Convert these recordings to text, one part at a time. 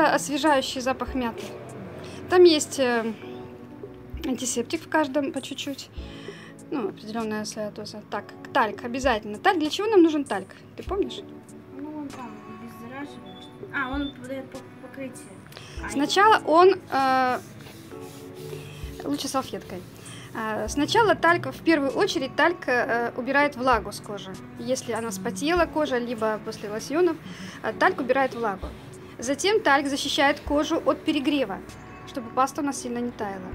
Это освежающий запах мяты. Там есть э, антисептик в каждом по чуть-чуть. Ну, определенная своя доза. Так, тальк обязательно. Тальк, для чего нам нужен тальк? Ты помнишь? Ну, он там обеззараживает. А, он дает покрытие. А, Сначала он... э, лучше салфеткой. Э, Сначала тальк, в первую очередь, тальк э, убирает влагу с кожи. Если она спотела кожа, либо после лосьонов, тальк убирает влагу. Затем тальк защищает кожу от перегрева, чтобы паста у нас сильно не таяла.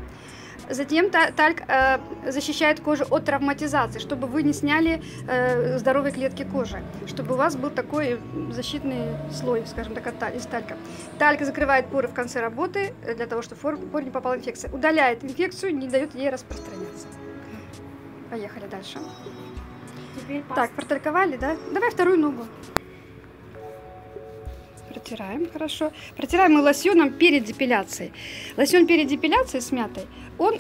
Затем та- тальк э, защищает кожу от травматизации, чтобы вы не сняли э, здоровые клетки кожи, чтобы у вас был такой защитный слой, скажем так, от из талька. Тальк закрывает поры в конце работы э, для того, чтобы в поры не попала инфекция. Удаляет инфекцию, не дает ей распространяться. Поехали дальше. Теперь паста. Так, протальковали, да? Давай вторую ногу. Протираем, хорошо. Протираем мы лосьоном перед депиляцией. Лосьон перед депиляцией с мятой, он,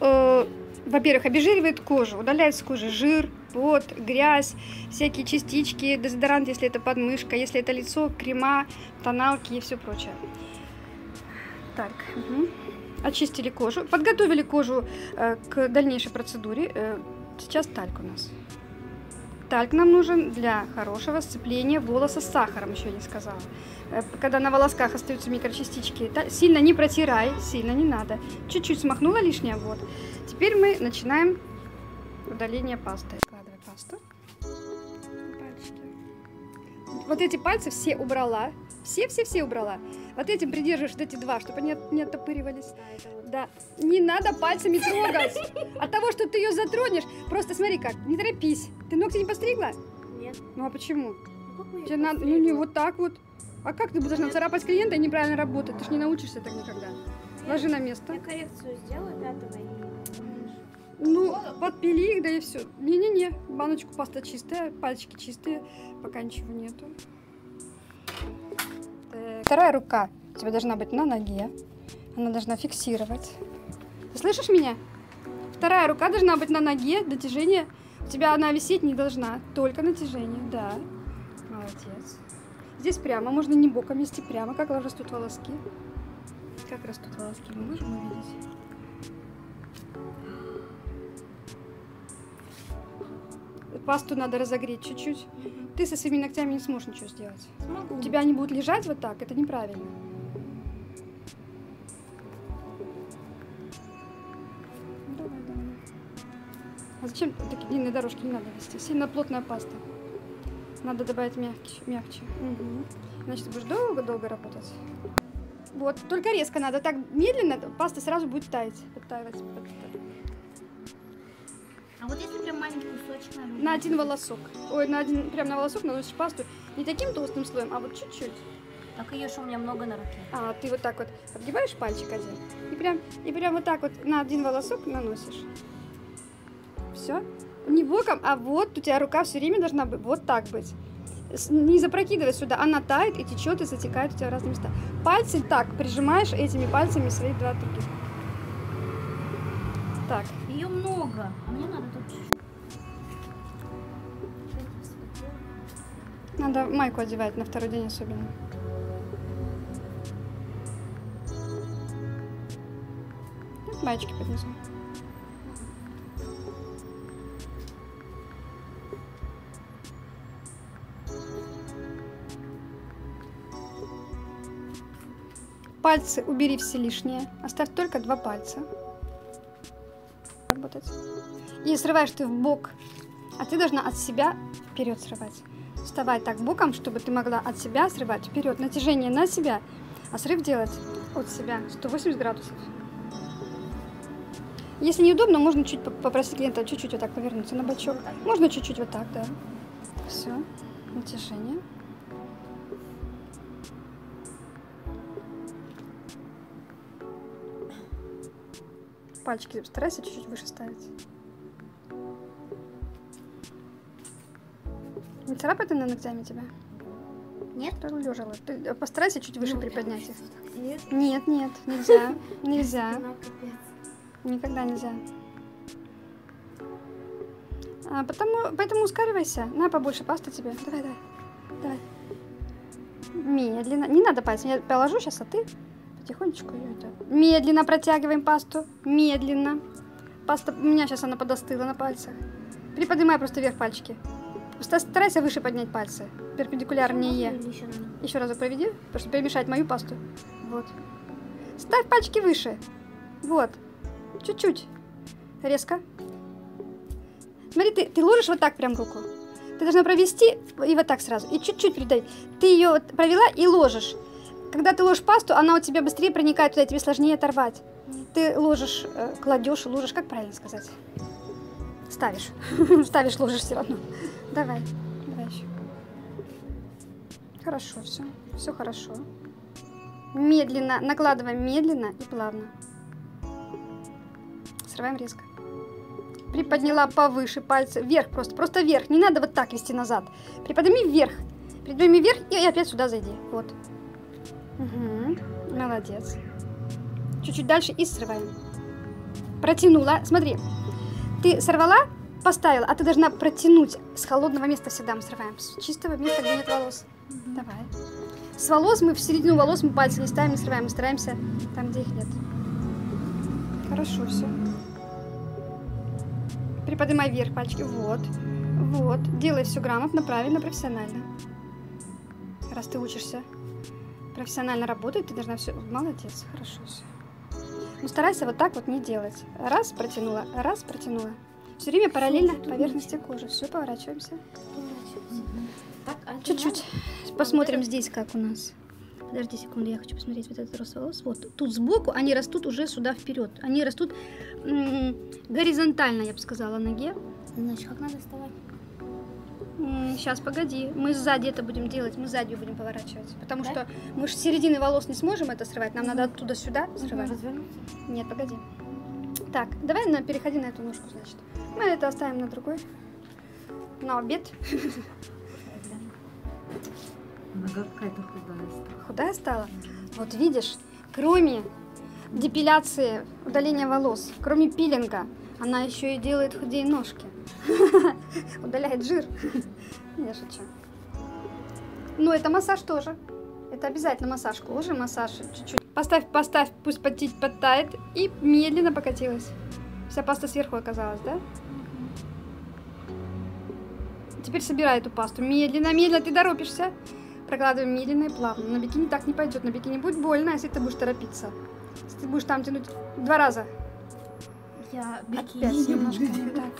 э, во-первых, обезжиривает кожу, удаляет с кожи жир, пот, грязь, всякие частички, дезодорант, если это подмышка, если это лицо, крема, тоналки и все прочее. Так, мгм. очистили кожу, подготовили кожу э, к дальнейшей процедуре. Э, сейчас тальк у нас. Тальк нам нужен для хорошего сцепления волоса с сахаром, еще не сказала. Э, Когда на волосках остаются микрочастички, сильно не протирай, сильно не надо. Чуть-чуть смахнула лишнее, вот. Теперь мы начинаем удаление пасты. Складывай пасту. Вот эти пальцы все убрала. Все-все-все убрала. Вот этим придерживаешь вот эти два, чтобы они не оттопыривались. Да, не надо пальцами трогать. От того, что ты ее затронешь, просто смотри как, не торопись. Ты ногти не постригла? Нет. Ну а почему? Ну, Тебе надо, ну не вот так вот. А как ты будешь нацарапать клиента и неправильно работать? Ты ж не научишься так никогда. Ложи на место. Я коррекцию сделаю пятого и... Ну, подпили их, да и все. Не-не-не, баночку паста чистая, пальчики чистые, пока ничего нету. Так. Вторая рука у тебя должна быть на ноге. Она должна фиксировать. Ты слышишь меня? Вторая рука должна быть на ноге, дотяжение. У тебя она висеть не должна, только натяжение, да. Молодец. Здесь прямо, можно не боком вести, прямо, как растут волоски. Как растут волоски, мы можем увидеть. Пасту надо разогреть чуть-чуть. Ты со своими ногтями не сможешь ничего сделать. Смогу. У тебя они будут лежать вот так, это неправильно. Давай, давай. А зачем такие длинные дорожки не надо вести? Сильно плотная паста. Надо добавить мягче. мягче. Мгм. Значит, ты будешь долго-долго работать. Вот, только резко надо. Так медленно паста сразу будет таять. Подтаивать. подтаивать. Вот если прям маленький кусочек на руку? На один волосок. Ой, на один, прям на волосок наносишь пасту. Не таким толстым слоем, а вот чуть-чуть. Так ее что у меня много на руке. А, ты вот так вот отгибаешь пальчик один и прям, и прям вот так вот на один волосок наносишь. Все. Не боком, а вот у тебя рука все время должна быть вот так быть. Не запрокидывай сюда, она тает и течет и затекает у тебя в разные места. Пальцы так прижимаешь этими пальцами свои два других. Так, много. Мне надо тут надо майку одевать на второй день особенно. Вот Маечки поднесу. Пальцы убери все лишнее. Оставь только два пальца. Работать. И срываешь ты в бок, а ты должна от себя вперед срывать. Вставай так боком, чтобы ты могла от себя срывать вперед. Натяжение на себя, а срыв делать от себя 180 градусов. Если неудобно, можно чуть поп- попросить клиента чуть-чуть вот так повернуться на бочок. Можно чуть-чуть вот так, да. Все. Натяжение. Пальчики старайся чуть-чуть выше ставить. Не царапает она ногтями тебя? Нет? Лежала. Ты э, постарайся чуть выше Ну, приподнять их. Нет. Нет, нет, нельзя. Нельзя. Капец. Никогда нельзя. А, потому, поэтому ускоривайся. На побольше пасты тебе. Давай, давай. Давай. Медленно. Не надо пальцем. Я положу сейчас, а ты потихонечку ее это. Медленно протягиваем пасту. Медленно. Паста у меня сейчас она подостыла на пальцах. Приподнимай просто вверх пальчики. Ста- Старайся выше поднять пальцы. Перпендикулярнее. Еще? Еще разок проведи, чтобы перемешать мою пасту. Вот. Ставь пальчики выше. Вот. Чуть-чуть. Резко. Смотри, ты, ты ложишь вот так прям руку. Ты должна провести и вот так сразу. И чуть-чуть придай. Ты ее вот провела и ложишь. Когда ты ложишь пасту, она у тебя быстрее проникает туда, тебе сложнее оторвать. Ты ложишь, э, кладешь, ложишь, как правильно сказать? Ставишь. Ставишь, ложишь все равно. Давай, давай еще. Хорошо, все. Все хорошо. Медленно, накладываем медленно и плавно. Срываем резко. Приподняла повыше пальцы. Вверх просто. Просто вверх. Не надо вот так вести назад. Приподними вверх. Приподними вверх и опять сюда зайди. Вот. Угу. Молодец. Чуть-чуть дальше и срываем. Протянула. Смотри. Ты сорвала, поставила, а ты должна протянуть. С холодного места всегда мы срываем. С чистого места, где нет волос. Давай. С волос мы в середину волос мы пальцы не ставим, не срываем. Мы стараемся там, где их нет. Хорошо, все. Приподнимай вверх пальчики. Вот. Вот. Делай все грамотно, правильно, профессионально. Раз ты учишься профессионально работать, ты должна все... Молодец, хорошо все. Ну, старайся вот так вот не делать. Раз, протянула, раз, протянула. Все время параллельно поверхности кожи. Все, поворачиваемся. А Чуть-чуть. Посмотрим здесь, как у нас. Подожди секунду, я хочу посмотреть вот этот рост волос. Вот, тут сбоку они растут уже сюда вперед. Они растут горизонтально, я бы сказала, ноге. Значит, как надо вставать? Сейчас, погоди. Мы сзади это будем делать, мы сзади будем поворачивать. Потому Да? что мы же с середины волос не сможем это срывать. Нам надо оттуда сюда срывать. Нет, погоди. Так, давай на, переходи на эту ножку, значит. Мы это оставим на другой. На обед. Нога какая-то худая стала. Худая стала? Вот видишь, кроме депиляции, удаления волос, кроме пилинга, она еще и делает худее ножки. Удаляет жир. Я шучу. Ну, это массаж тоже. Это обязательно массаж кожи, массаж чуть-чуть. Поставь, поставь, пусть подтить, подтает. И медленно покатилась. Вся паста сверху оказалась, да? Теперь собирай эту пасту. Медленно, медленно, ты торопишься. Прокладываем медленно и плавно. На бикини так не пойдет. На бикини будет больно, если ты будешь торопиться. Если ты будешь там тянуть два раза. Я бикини немножко не так.